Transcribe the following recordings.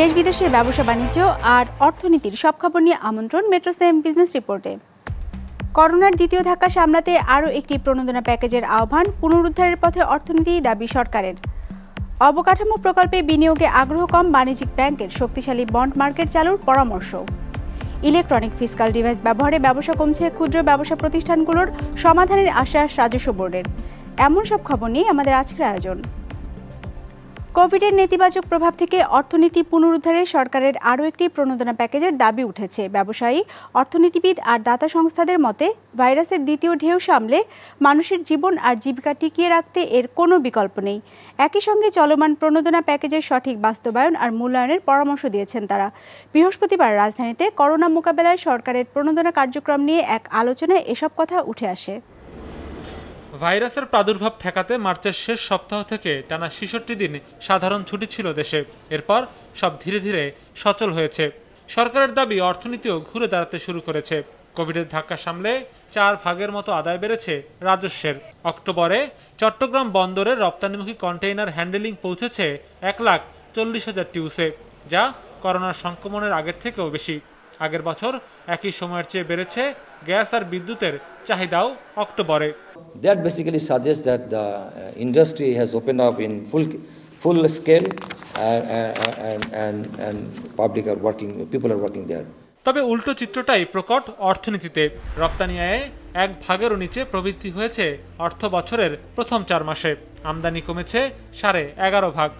দেশ বিদেশের ব্যবসা বাণিজ্য আর অর্থনীতির সব খবর নিয়ে আমন্ত্রণ মেট্রো সেম বিজনেস রিপোর্টে। করোনার দ্বিতীয় ধাক্কা সামলাতে আরও একটি প্রণোদনা প্যাকেজের আহ্বান পুনরুদ্ধারের পথে অর্থনীতি দাবি সরকারের। অবকাঠামো প্রকল্পে বিনিয়োগে আগ্রহ কম বাণিজ্যিক ব্যাংকের শক্তিশালী বন্ড মার্কেট চালুর পরামর্শ। ইলেকট্রনিক ফিসকাল ডিভাইস ব্যবহারে ব্যবসা কমছে ক্ষুদ্র ব্যবসা প্রতিষ্ঠানগুলোর সমাধানের আশ্বাস রাজস্ব বোর্ডের। এমন সব খবর নিয়ে আমাদের আজকের আয়োজন। কোভিডের নেতিবাচক প্রভাব থেকে অর্থনীতি পুনরুদ্ধারে সরকারের আরও একটি প্রণোদনা প্যাকেজের দাবি উঠেছে। ব্যবসায়ী, অর্থনীতিবিদ আর দাতা সংস্থাদের মতে, ভাইরাসের দ্বিতীয় ঢেউ সামলে মানুষের জীবন আর জীবিকা টিকিয়ে রাখতে এর কোনো বিকল্প নেই। একই সঙ্গে চলমান প্রণোদনা প্যাকেজের সঠিক বাস্তবায়ন আর মূল্যায়নের পরামর্শ দিয়েছেন তারা। বৃহস্পতিবার রাজধানীতে করোনা মোকাবেলায় সরকারের প্রণোদনা কার্যক্রম নিয়ে এক আলোচনায় এসব কথা উঠে আসে। ভাইরাসের প্রাদুর্ভাব ঠেকাতে মার্চের শেষ সপ্তাহ থেকে টানা ছেষট্টি দিন সাধারণ ছুটি ছিল দেশে। এরপর সব ধীরে ধীরে সচল হয়েছে। সরকারের দাবি অর্থনীতিও ঘুরে দাঁড়াতে শুরু করেছে। কোভিডের ধাক্কা সামলে চার ভাগের মতো আদায় বেড়েছে রাজস্বের। অক্টোবরে চট্টগ্রাম বন্দরের রপ্তানিমুখী কন্টেইনার হ্যান্ডেলিং পৌঁছেছে এক লাখ চল্লিশ হাজার টিউসে, যা করোনার সংক্রমণের আগের থেকেও বেশি। আগের বছর একই সময়ের চেয়ে বেড়েছে গ্যাস আর বিদ্যুতের চাহিদাও অক্টোবরে। That basically suggest that the industry industry open opened in full full, full scale and, and, and, and public are working, people are working there. তবে উল্টো চিত্রটাই প্রকট অর্থনীতিতে। রপ্তানি আয়ে এক ভাগেরও নিচে প্রবৃদ্ধি হয়েছে অর্থ বছরের প্রথম চার মাসে। আমদানি কমেছে সাড়ে এগারো ভাগ।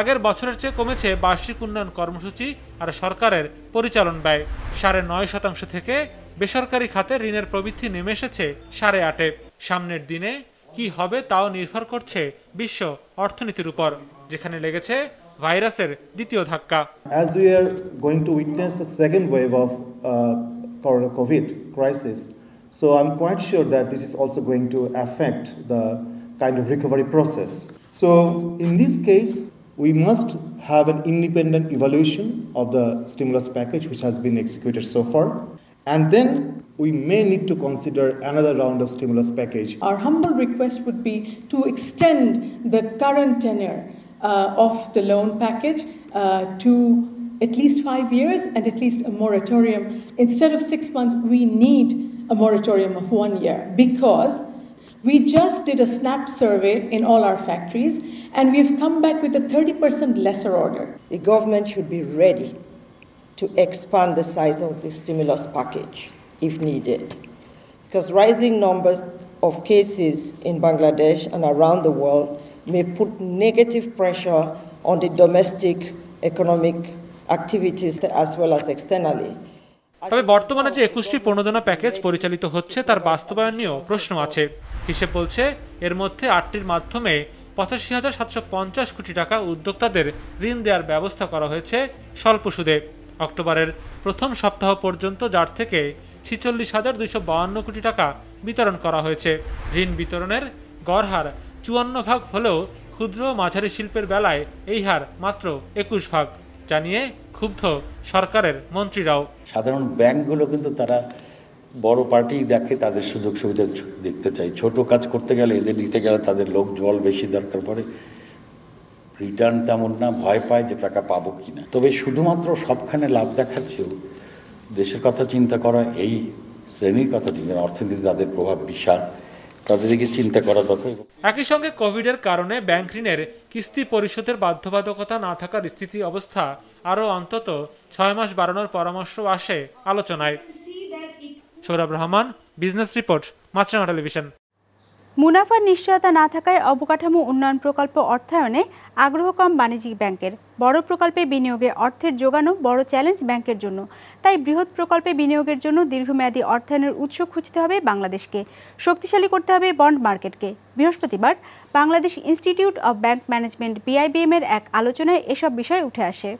আগের বছরের চেয়ে কমেছে বার্ষিক উন্নয়ন কর্মসূচি আর সরকারের পরিচালন ব্যয় সাড়ে নয় শতাংশ থেকে বেসরকারি খাতে ঋণের প্রবৃত্তি নেমে এসেছে সাড়ে আটে। সামনের দিনে কি হবে তাও নির্ভর করছে বিশ্ব অর্থনীতির উপর, যেখানে লেগেছে ভাইরাসের দ্বিতীয় ধাক্কা। As we are going to witness the second wave of COVID crisis so I am quite that this is also going to affect the kind recovery process so in this case we must have an independent evaluation of the stimulus package which has been executed so far, and then we may need to consider another round of stimulus package. Our humble request would be to extend the current tenure uh, of the loan package uh, to at least five years and at least a moratorium. Instead of six months, we need a moratorium of one year because we just did a SNAP survey in all our factories and we've come back with a 30% lesser order. The government should be ready to expand the size of the stimulus package if needed. Because rising numbers of cases in Bangladesh and around the world may put negative pressure on the domestic economic activities as well as externally. তবে বর্তমানে যে একুশটি প্রণোদনা package পরিচালিত হচ্ছে, তার বাস্তবায়ন নিয়েও প্রশ্ন আছে। হিসেব বলছে, এর মধ্যে আটটির মাধ্যমে পঁচাশি হাজার সাতশো পঞ্চাশ কোটি টাকা উদ্যোক্তাদের ঋণ দেওয়ার ব্যবস্থা করা হয়েছে স্বল্প সুদে। অক্টোবরের প্রথম সপ্তাহ পর্যন্ত যার থেকে ছিচল্লিশ হাজার দুইশো বাউান্ন কোটি টাকা বিতরণ করা হয়েছে। ঋণ বিতরণের গড় হার চুয়ান্ন ভাগ হলেও ক্ষুদ্র মাঝারি শিল্পের বেলায় এই হার মাত্র একুশ ভাগ, জানিয়ে ক্ষুব্ধ সরকারের মন্ত্রীরাও। সাধারণ ব্যাংকগুলো কিন্তু তারা বড় পার্টি দেখে তাদের সুযোগ সুবিধা দেখতে চাই ছোট কাজ করতে গেলে এদের নিতে গেলে তাদের লোক জল বেশি দরকার পড়ে। রিটার্ন তেমন না, ভয় পায় যে টাকা পাবো কিনা। তবে শুধুমাত্র সবখানে লাভ দেখাচ্ছেও দেশের কথা চিন্তা করা, এই শ্রেণির কথা চিন্তা অর্থনীতি তাদের প্রভাব বিশাল। তাদেরকে চিন্তা করা দরকার। একই সঙ্গে কোভিডের কারণে ব্যাংক ঋণের কিস্তি পরিশোধের বাধ্যবাধকতা না থাকার স্থিতি অবস্থা আরও অন্তত ছয় মাস বাড়ানোর পরামর্শ আসে আলোচনায়। Sourav Rahman business report Maasranga television মুনাফার নিশ্চয়তা না থাকায় অবকাঠামো উন্নয়ন প্রকল্প অর্থায়নে আগ্রহ কম বাণিজ্যিক ব্যাংকের। বড় প্রকল্পে বিনিয়োগে অর্থের যোগানো বড় চ্যালেঞ্জ ব্যাংকের জন্য। তাই বৃহৎ প্রকল্পে বিনিয়োগের জন্য দীর্ঘমেয়াদী অর্থায়নের উৎস খুঁজতে হবে বাংলাদেশকে। শক্তিশালী করতে হবে বন্ড মার্কেটকে। বৃহস্পতিবার Bangladesh institute of bank management BIBM এর এক আলোচনায় এসব বিষয় উঠে আসে।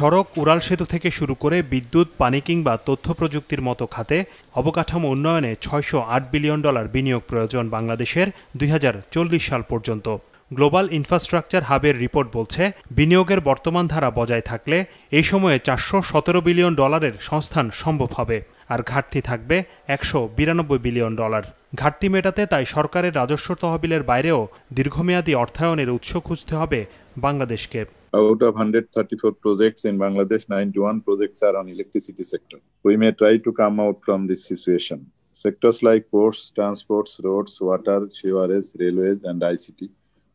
সড়ক, উড়াল সেতু থেকে শুরু করে বিদ্যুৎ, পানি কিংবা তথ্য প্রযুক্তির মতো খাতে অবকাঠামো উন্নয়নে ছয়শো আট বিলিয়ন ডলার বিনিয়োগ প্রয়োজন বাংলাদেশের দুই হাজার চল্লিশ সাল পর্যন্ত। গ্লোবাল ইনফ্রাস্ট্রাকচার হাবের রিপোর্ট বলছে, বিনিয়োগের বর্তমান ধারা বজায় থাকলে এই সময়ে চারশো সতেরো বিলিয়ন ডলারের সংস্থান সম্ভব হবে, আর ঘাটতি থাকবে একশো বিরানব্বই বিলিয়ন ডলার। ঘাটতি মেটাতে তাই সরকারের রাজস্ব তহবিলের বাইরেও দীর্ঘমেয়াদী অর্থায়নের উৎস খুঁজতে হবে বাংলাদেশকে। Out of 134 projects in Bangladesh, 91 projects are on electricity sector. We may try to come out from this situation. Sectors like ports, transports, roads, water, sewerage, railways, and ICT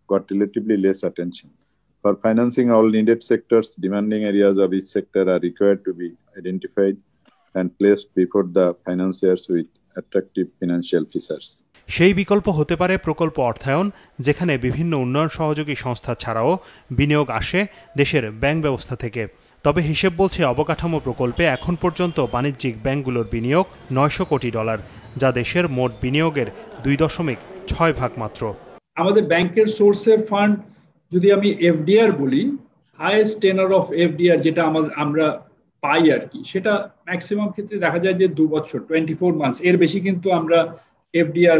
got relatively less attention. For financing all needed sectors, demanding areas of each sector are required to be identified and placed before the financiers with attractive financial features. সেই বিকল্প হতে পারে প্রকল্প অর্থায়ন, যেখানে বিভিন্ন উন্নয়ন সহযোগী সংস্থা ছাড়াও বিনিয়োগ আসে দেশের ব্যাংক ব্যবস্থা থেকে। তবে হিসেব বলছে অবকাঠামো প্রকল্পে এখন পর্যন্ত বাণিজ্যিক ব্যাংকগুলোর বিনিয়োগ নয়শো কোটি ডলার, যা দেশের মোট বিনিয়োগের দুই দশমিক ছয় ভাগ মাত্র। আমাদের ব্যাংকের সোর্সের ফান্ড যদি আমি এফডিআর বলি হাইয়েস্ট টেনার অফ এফডিআর যেটা আমাদের আমরা পাই আর কি, সেটা ম্যাক্সিমাম ক্ষেত্রে দেখা যায় যে দু বছর টোয়েন্টি ফোর মান্থস এর বেশি কিন্তু আমরা এফডিআর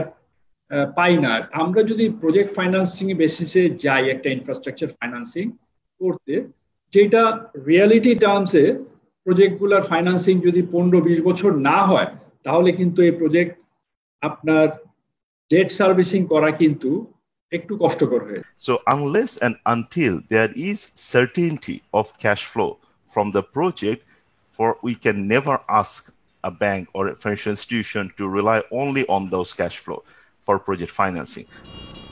পাই না। আমরা যদি প্রজেক্ট ফাইন্যান্সিং বেসিসে যাই একটা ইনফ্রাস্ট্রাকচার ফাইন্যান্সিং করতে, যেটা রিয়ালিটি টার্মসে প্রজেক্টগুলোর ফাইন্যান্সিং যদি পনেরো বিশ বছর না হয়, তাহলে কিন্তু এই প্রজেক্ট আপনার ডেট সার্ভিসিং করা কিন্তু একটু কষ্টকর হয়ে so unless and until there is certainty of cash flow from the project for we can never ask a bank or a financial institution to rely only on those cash flow for project financing.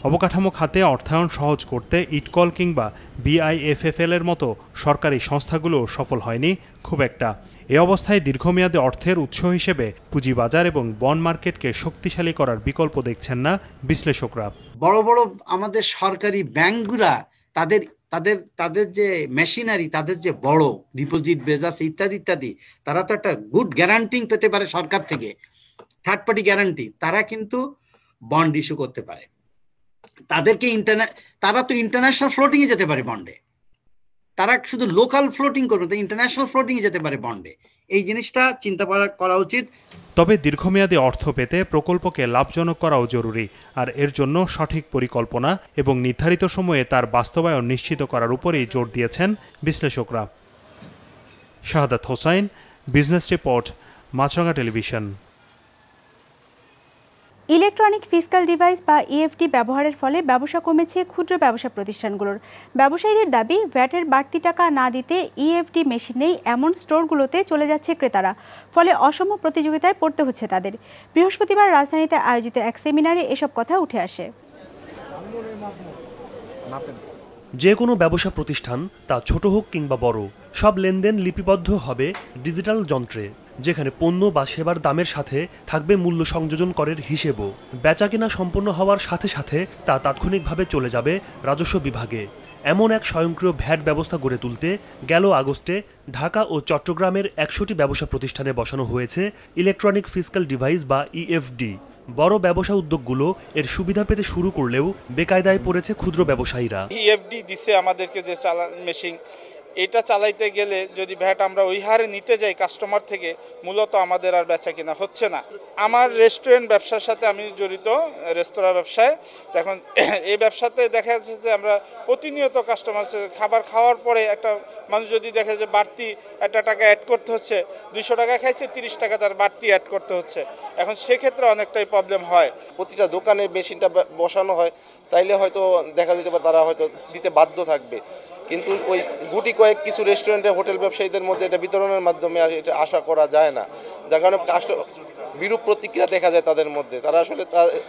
অবকাঠামো খাতে অর্থায়ন সহজ করতে ইটকল কিংবা বিআইএফএফএল এর মতো সরকারি সংস্থাগুলো সফল হয়নি খুব একটা এ অবস্থায় দীর্ঘমেয়াদে অর্থের উৎস হিসেবে পুঁজিবাজার এবং বন্ড মার্কেটকে শক্তিশালী করার বিকল্প দেখছেন না বিশ্লেষকরা বড় বড় আমাদের সরকারি ব্যাংকগুলা তাদের তাদের তাদের যে মেশিনারি তাদের যে বড় ডিপোজিট বেজাস ইত্যাদি ইত্যাদি, তারা তো একটা গুড গ্যারান্টিং পেতে পারে সরকার থেকে। থার্ড পার্টি গ্যারান্টি তারা কিন্তু বন্ড ইস্যু করতে পারে। তাদেরকে ইন্টারন্যা তারা তো ইন্টারন্যাশনাল ফ্লোটিংয়ে যেতে পারে বন্ডে তারা শুধু লোকাল ফ্লোটিং করবে তো ইন্টারন্যাশনাল ফ্লোটিং যেতে পারে বন্ডে এই জিনিসটা চিন্তা করা- উচিত। তবে দীর্ঘমেয়াদী অর্থ পেতে প্রকল্পকে লাভজনক করাও জরুরি, আর এর জন্য সঠিক পরিকল্পনা এবং নির্ধারিত সময়ে তার বাস্তবায়ন নিশ্চিত করার উপরেই জোর দিয়েছেন বিশ্লেষকরা। Shahadat Hossain, business report Maasranga television. Electronic fiscal device বা ইএফটি ব্যবহারের ফলে ব্যবসা কমেছে ক্ষুদ্র ব্যবসা প্রতিষ্ঠানগুলোর। ব্যবসায়ীদের দাবি, ভ্যাটের বাড়তি টাকা না দিতে ইএফটি মেশিন নেই, এমন স্টোরগুলোতে চলে যাচ্ছে ক্রেতারা। ফলে অসম প্রতিযোগিতায় পড়তে হচ্ছে তাদের। বৃহস্পতিবার রাজধানীতে আয়োজিত এক সেমিনারে এসব কথা উঠে আসে। যে কোনো ব্যবসা প্রতিষ্ঠান, তা ছোট হোক কিংবা বড়, সব লেনদেন লিপিবদ্ধ হবে ডিজিটাল যন্ত্রে। যেখানে পণ্য বা সেবার দামের সাথে থাকবে মূল্য সংযোজন করের হিসেবও। বেচাকেনা সম্পন্ন হওয়ার সাথে সাথে তা তাৎক্ষণিকভাবে চলে যাবে রাজস্ব বিভাগে। এমন এক স্বয়ংক্রিয় ভ্যাট ব্যবস্থা গড়ে তুলতে গেল আগস্টে ঢাকা ও চট্টগ্রামের একশোটি ব্যবসা প্রতিষ্ঠানে বসানো হয়েছে ইলেকট্রনিক ফিজিক্যাল ডিভাইস বা ইএফডি বড় ব্যবসা উদ্যোগগুলো এর সুবিধা পেতে শুরু করলেও বেকায়দায় পড়েছে ক্ষুদ্র ব্যবসায়ীরা। ইএফডি দিছে আমাদেরকে যে চালান মেশিন এটা চালাইতে গেলে যদি ভ্যাট আমরা ওই হারে নিতে যাই কাস্টমার থেকে, মূলত আমাদের আর বেচা কিনা হচ্ছে না। আমার রেস্টুরেন্ট ব্যবসার সাথে আমি জড়িত রেস্তোরাঁ ব্যবসায়। এখন এই ব্যবসাতে দেখা যাচ্ছে যে আমরা প্রতিনিয়ত কাস্টমার খাবার খাওয়ার পরে একটা মানুষ যদি দেখে যে বাড়তি একটা টাকা অ্যাড করতে হচ্ছে, দুইশো টাকা খাইছে, তিরিশ টাকা তার বাড়তি অ্যাড করতে হচ্ছে। এখন সেক্ষেত্রে অনেকটাই প্রবলেম হয়। প্রতিটা দোকানে মেশিনটা বসানো হয়, তাইলে হয়তো দেখা যেতে পারে তারা হয়তো দিতে বাধ্য থাকবে। কিন্তু ওই গুটি কয়েক কিছু রেস্টুরেন্টে হোটেল ব্যবসায়ীদের মধ্যে এটা বিতরণের মাধ্যমে এটা আশা করা যায় না। যার কারণে বিরূপ প্রতিক্রিয়া দেখা যায় তাদের মধ্যে। তারা আসলে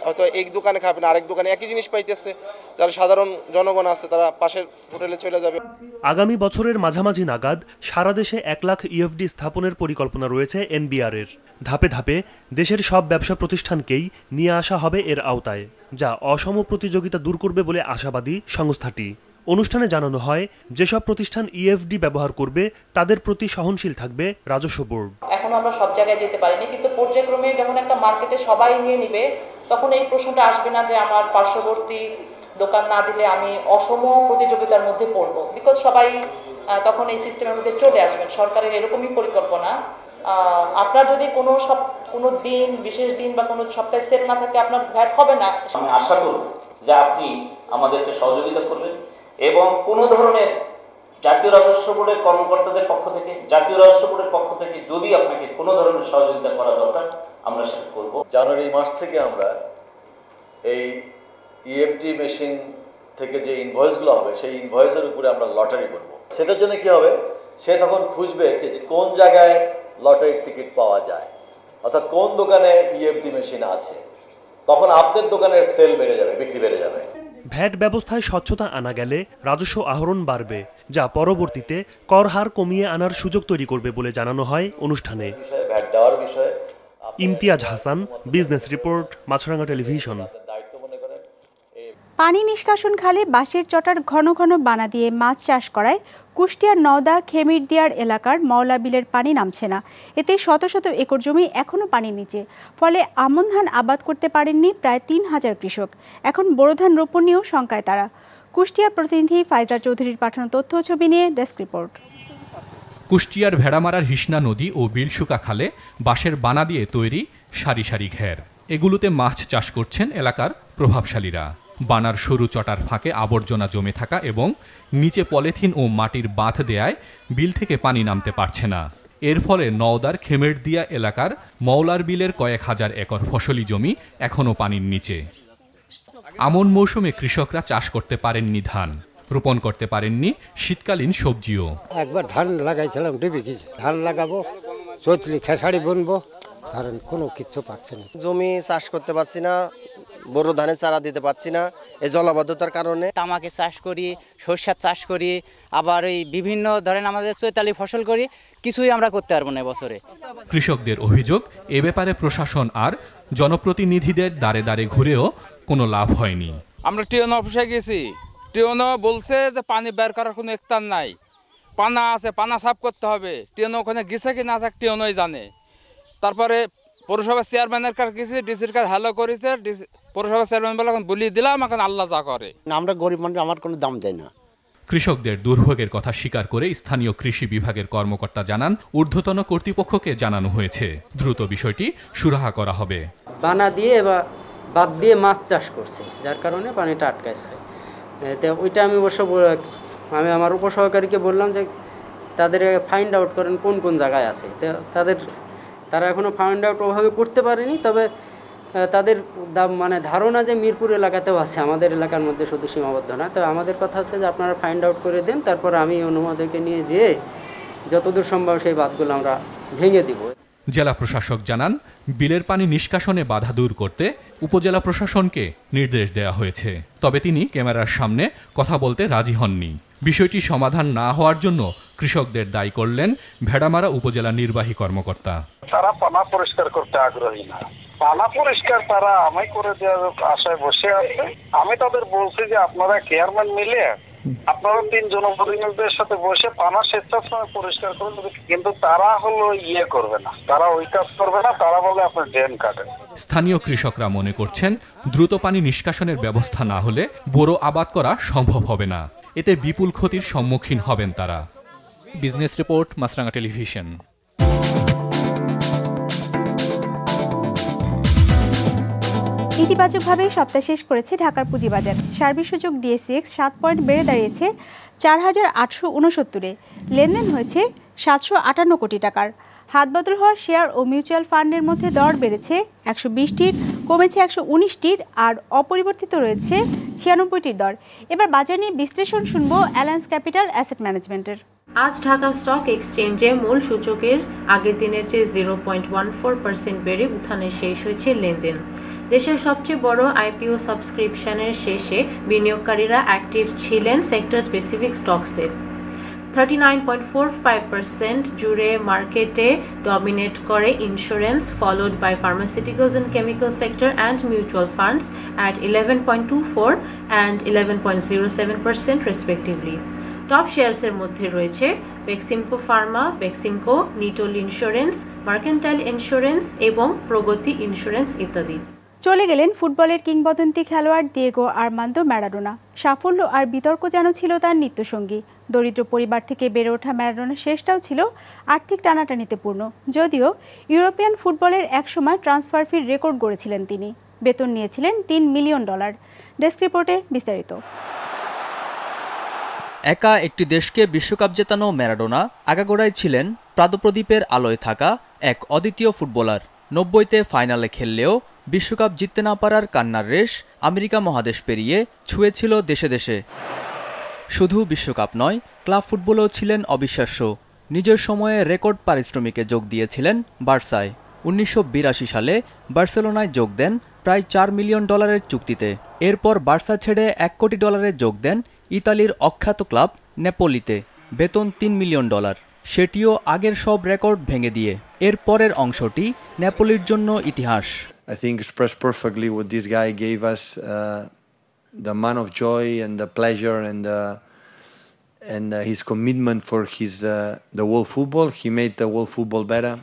হয়তো এক দোকানে খাবে না, আরেক দোকানে একই জিনিস পাইতেছে। যারা সাধারণ জনগণ আছে, তারা পাশের হোটেলে চলে যাবে। আগামী বছরের মাঝামাঝি নাগাদ সারা দেশে এক লাখ ইএফডি স্থাপনের পরিকল্পনা রয়েছে এনবিআরের। ধাপে ধাপে দেশের সব ব্যবসা প্রতিষ্ঠানকেই নিয়ে আসা হবে এর আওতায়, যা অসম প্রতিযোগিতা দূর করবে বলে আশাবাদী সংস্থাটি। অনুষ্ঠানে জানানো হয় যেসব প্রতিষ্ঠান ইএফডি ব্যবহার করবে তাদের প্রতি সহনশীল থাকবে রাজস্ব বোর্ড। এখনও আমরা সব জায়গায় যেতে পারিনি কিন্তু পর্যায়ক্রমে যখন একটা মার্কেটে সবাই নিয়ে নিবে তখন এই প্রশ্নটা আসবে না যে আমার পার্শ্ববর্তী দোকান না দিলে আমি অসম প্রতিযোগিতার মধ্যে পড়ব। বিকজ সবাই তখন এই সিস্টেমের মধ্যে চলে আসবেন সরকারের এরকমই পরিকল্পনা। আপনার যদি কোনো সব কোনো দিন বিশেষ দিন বা কোনো সপ্তাহে সেট না থাকে আপনার ভ্যাট হবে না। আমি আশা করব যে আপনি আমাদেরকে সহযোগিতা করবেন। এবং কোনো ধরনের জাতীয় রাজস্ব বোর্ডের কর্মকর্তাদের পক্ষ থেকে, জাতীয় রাজস্ব বোর্ডের পক্ষ থেকে যদি আপনাকে কোনো ধরনের সহযোগিতা করা দরকার, আমরা সেটা করব। জানুয়ারি মাস থেকে আমরা এই ইএফটি মেশিন থেকে যে ইনভয়েসগুলো হবে, সেই ইনভয়েসের উপরে আমরা লটারি করব। সেটার জন্য কি হবে? সে তখন খুঁজবে যে কোন জায়গায় লটারির টিকিট পাওয়া যায়। অর্থাৎ কোন দোকানে ইএফডি মেশিন আছে? তখন আপনার দোকানের সেল বেড়ে যাবে, বিক্রি বেড়ে যাবে। ভ্যাট ব্যবস্থায় স্বচ্ছতা আনা গেলে রাজস্ব আহরণ বাড়বে যা পরবর্তীতে কর হার কমিয়ে আনার সুযোগ তৈরি করবে বলে জানানো হয় অনুষ্ঠানে। Imtiaz Hasan business report Maasranga television. পানি নিষ্কাশন খালে বাঁশের চটার ঘন ঘন বানা দিয়ে মাছ চাষ করায় কুষ্টিয়ার নওদা খেমিরদিয়ার এলাকার মওলা বিলের পানি নামছে না। এতে শত শত একর জমি এখনও পানির নিচে। ফলে আমন ধান আবাদ করতে পারেননি প্রায় তিন হাজার কৃষক। এখন বোরো ধান রোপণ নিয়েও শঙ্কায় তারা। কুষ্টিয়ার প্রতিনিধি ফাইজার চৌধুরীর পাঠানো তথ্য ছবি নিয়ে ডেস্ক রিপোর্ট। কুষ্টিয়ার ভেড়ামারার হিসনা নদী ও বিলসুকা খালে বাঁশের বানা দিয়ে তৈরি সারি সারি ঘের। এগুলোতে মাছ চাষ করছেন এলাকার প্রভাবশালীরা। বানার সরু চটার ফাঁকে আবর্জনা জমে থাকা এবং নিচে পলিথিন ও মাটির বাঁধ দেয়ায় বিল থেকে পানি নামতে পারছে না। এর ফলে নওদার খেমেরদিয়া এলাকার মৌলার বিলের কয়েক হাজার একর ফসলি জমি এখনও পানির নিচে। আমন মৌসুমে কৃষকরা চাষ করতে পারেননি ধান রোপণ করতে পারেননি শীতকালীন সবজিও। একবার ধান লাগাইছিলাম ডুবে গেছে। ধান লাগাবো চৈতলি খেসারি বুনবো ধরেন কোনো কিছু পাচ্ছে না। জমি চাষ করতে পারছি না বড় ধানের চারা দিতে পারছি না এই জলাবদ্ধতার কারণে। তামাকে চাষ করি সর্ষার চাষ করি আবার এই বিভিন্ন ধরেন আমাদের চৈতালি ফসল করি কিছুই আমরা করতে পারব না বছরে কৃষকদের অভিযোগ এ ব্যাপারে প্রশাসন আর জনপ্রতিনিধিদের দাঁড়ে দাঁড়ে ঘুরেও কোনো লাভ হয়নি। আমরা টিওন অফিসে গেছি। টিওন বলছে যে পানি বের করার কোনো একতার নাই। পানা আছে পানা সাফ করতে হবে। টিওন ওখানে গেছে কি না থাক টিওনই জানে। তারপরে পৌরসভার চেয়ারম্যানের কাছে গেছি ডিসির কাছে হ্যালো করেছে পৌরসভার চেয়ারম্যান বলে এখন বলিয়ে দিলাম এখন আল্লাহ যা করে। আমরা গরিব মানুষ আমার কোনো দাম দেয় না। কৃষকদের দুর্ভোগের কথা স্বীকার করে স্থানীয় কৃষি বিভাগের কর্মকর্তা জানান ঊর্ধ্বতন কর্তৃপক্ষকে জানানো হয়েছে। দ্রুত বিষয়টি সুরাহা করা হবে। বানা দিয়ে বা বাদ দিয়ে মাছ চাষ করছে যার কারণে পানিটা আটকাইছে। তো ওইটা আমি অবশ্য আমি আমার উপসহকারীকে বললাম যে তাদের ফাইন্ড আউট করেন কোন কোন জায়গায় আছে। তো তাদের তারা এখনও ফাইন্ড আউট ওভাবে করতে পারেনি, তবে তাদের মানে ধারণা যে মিরপুর এলাকাতেও আছে, আমাদের এলাকার মধ্যে শুধু সীমাবদ্ধ না। তো আমাদের কথা হচ্ছে যে আপনারা ফাইন্ড আউট করে দেন, তারপর আমি অনুমোদকে নিয়ে যেয়ে যতদূর সম্ভব সেই বাঁধগুলো আমরা ভেঙে দিব। জেলা প্রশাসক জানান, বিলের পানি নিষ্কাশনে বাধা দূর করতে উপজেলা প্রশাসনকে নির্দেশ দেওয়া হয়েছে। তবে তিনি ক্যামেরার সামনে কথা বলতে রাজি হননি। বিষয়টি সমাধান না হওয়ার জন্য কৃষকদের দায়ী করলেন ভেড়ামারা উপজেলা নির্বাহী কর্মকর্তা। তারা পানা পরিষ্কার করতে আগ্রহী না। পানা পরিষ্কার তারা আমায় করে দেওয়ার আশায় বসে আছে। আমি তাদের বলছি যে আপনারা চেয়ারম্যান মিলে আপনারা তিন জনপ্রতিনিধিদের সাথে বসে পানা স্বেচ্ছাশ্রমে পরিষ্কার করুন কিন্তু তারা হলো ইয়ে করবে না। তারা ওই কাজ করবে না তারা বলে আপনার ড্রেন কাটেন স্থানীয় কৃষকরা মনে করছেন দ্রুত পানি নিষ্কাশনের ব্যবস্থা না হলে বড় আবাদ করা সম্ভব হবে না। এতে বিপুল ক্ষতির সম্মুখীন হবেন তারা। Business report Maasranga television. ইতিবাচকভাবে সপ্তাহ শেষ করেছে ঢাকার পুঁজিবাজার। সার্বিক সূচক ডিএসিএক্স সাত পয়েন্ট বেড়ে দাঁড়িয়েছে চার হাজার আটশো উনসত্তরে। লেনদেন হয়েছে সাতশো আটান্ন কোটি টাকার। হাতবদল হওয়া শেয়ার ও মিউচুয়াল ফান্ডের মধ্যে দর বেড়েছে একশো বিশটির। কমেছে একশো উনিশটির আর অপরিবর্তিত রয়েছে ছিয়ানব্বইটির দর। এবার বাজার নিয়ে বিশ্লেষণ শুনব অ্যালায়েন্স ক্যাপিটাল অ্যাসেট ম্যানেজমেন্টের। আজ ঢাকা স্টক এক্সচেঞ্জে মূল সূচকের আগের দিনের চেয়ে zero point one four percent বেড়ে উত্থানে শেষ হয়েছে লেনদেন। দেশের সবচেয়ে বড় আইপিও সাবস্ক্রিপশনের শেষে বিনিয়োগকারীরা অ্যাক্টিভ ছিলেন সেক্টর স্পেসিফিক স্টকসে। Thirty nine point four five percent জুড়ে মার্কেটে ডমিনেট করে insurance followed by pharmaceuticals and chemical sector and mutual funds at eleven point two four and eleven point zero seven percent respectively top শেয়ারসের মধ্যে রয়েছে Beximco pharma Beximco Nitol insurance mercantile insurance এবং Pragati insurance ইত্যাদি। চলে গেলেন ফুটবলের কিংবদন্তি খেলোয়াড় Diego Armando Maradona সাফল্য আর বিতর্ক যেন ছিল তার নিত্যসঙ্গী। দরিদ্র পরিবার থেকে বেড়ে ওঠা ম্যারাডোনার শেষটাও ছিল আর্থিক টানাটানিতে পূর্ণ। যদিও ইউরোপিয়ান ফুটবলের একসময় ট্রান্সফার ফির রেকর্ড গড়েছিলেন তিনি। বেতন নিয়েছিলেন তিন মিলিয়ন ডলার। ডেস্ক রিপোর্টে বিস্তারিত। একা একটি দেশকে বিশ্বকাপ জেতানো ম্যারাডোনা আগাগোড়ায় ছিলেন প্রাদপ্রদীপের আলোয় থাকা এক অদ্বিতীয় ফুটবলার। নব্বইতে ফাইনালে খেললেও বিশ্বকাপ জিততে না পারার কান্নার রেশ আমেরিকা মহাদেশ পেরিয়ে ছুঁয়েছিল দেশে দেশে। শুধু বিশ্বকাপ নয়, ক্লাব ফুটবলও ছিলেন অবিশ্বাস্য। নিজের সময়ে রেকর্ড পারিশ্রমিকে যোগ দিয়েছিলেন বার্সায়। উনিশশো বিরাশি সালে বার্সেলোনায় যোগ দেন প্রায় চার মিলিয়ন ডলারের চুক্তিতে। এরপর বার্সা ছেড়ে এক কোটি ডলারে যোগ দেন ইতালির অখ্যাত ক্লাব নেপোলিতে, বেতন তিন মিলিয়ন ডলার। সেটিও আগের সব রেকর্ড ভেঙে দিয়ে। এর পরের অংশটি নেপোলির জন্য ইতিহাস। I think expressed perfectly what this the amount of joy and the pleasure and the, and uh, his commitment for his uh, the world football. He made the world football better.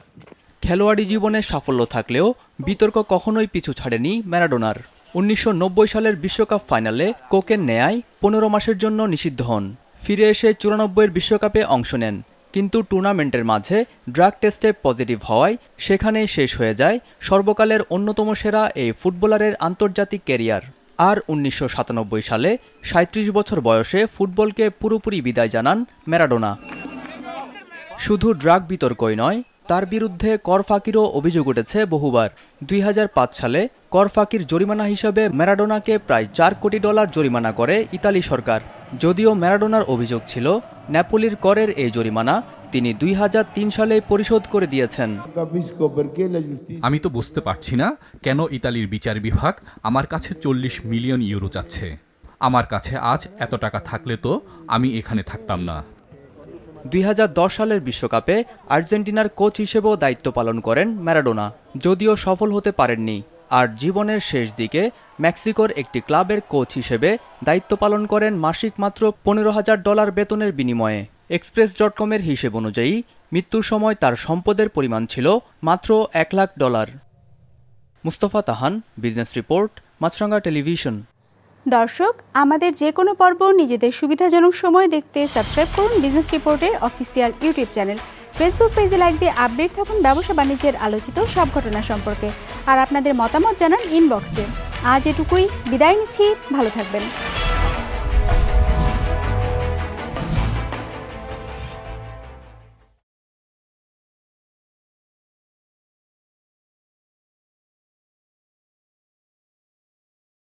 খেলোয়াড়ি জীবনে সাফল্য থাকলেও বিতর্ক কখনোই পিছু ছাড়েনি ম্যারাডোনার উনিশশো নব্বই সালের বিশ্বকাপ ফাইনালে কোকেন নেয়ায় পনেরো মাসের জন্য নিষিদ্ধ হন ফিরে এসে চুরানব্বইয়ের বিশ্বকাপে অংশ নেন কিন্তু টুর্নামেন্টের মাঝে ড্রাগ টেস্টে পজিটিভ হওয়ায় সেখানেই শেষ হয়ে যায় সর্বকালের অন্যতম সেরা এই ফুটবলারের আন্তর্জাতিক ক্যারিয়ার আর উনিশশো সাতানব্বই সালে সাঁত্রিশ বছর বয়সে ফুটবলকে পুরোপুরি বিদায় জানান ম্যারাডোনা। শুধু ড্রাগ বিতর্কই নয় তার বিরুদ্ধে কর ফাঁকিরও অভিযোগ উঠেছে বহুবার। দুই হাজার পাঁচ সালে কর ফাঁকির জরিমানা হিসাবে ম্যারাডোনাকে প্রায় চার কোটি ডলার জরিমানা করে ইতালি সরকার। যদিও ম্যারাডোনার অভিযোগ ছিল, ন্যাপোলির করের এই জরিমানা তিনি দুই হাজার তিন সালে পরিশোধ করে দিয়েছেন। আমি তো বুঝতে পারছি না কেন ইতালির বিচার বিভাগ আমার কাছে চল্লিশ মিলিয়ন ইউরো চাচ্ছে। আমার কাছে আজ এত টাকা থাকলে তো আমি এখানে থাকতাম না। দুই হাজার দশ সালের বিশ্বকাপে আর্জেন্টিনার কোচ হিসেবেও দায়িত্ব পালন করেন ম্যারাডোনা, যদিও সফল হতে পারেননি। আর জীবনের শেষ দিকে মেক্সিকোর একটি ক্লাবের কোচ হিসেবে দায়িত্ব পালন করেন মাসিক মাত্র পনেরো হাজার ডলার বেতনের বিনিময়ে। এক্সপ্রেস ডট কমের হিসেব অনুযায়ী মৃত্যুর সময় তার সম্পদের পরিমাণ ছিল মাত্র এক লাখ ডলার। মুস্তফা তাহান, বিজনেস রিপোর্ট, মাছরাঙ্গা টেলিভিশন। দর্শক, আমাদের যে কোনো পর্ব নিজেদের সুবিধাজনক সময় দেখতে সাবস্ক্রাইব করুন বিজনেস রিপোর্টের অফিসিয়াল ইউটিউব চ্যানেল। ফেসবুক পেজে লাইক দিয়ে আপডেট থাকুন ব্যবসা বাণিজ্যের আলোচিত সব ঘটনা সম্পর্কে। আর আপনাদের মতামত জানান ইনবক্সে আজ এটুকুই, বিদায় নিচ্ছি, ভালো থাকবেন।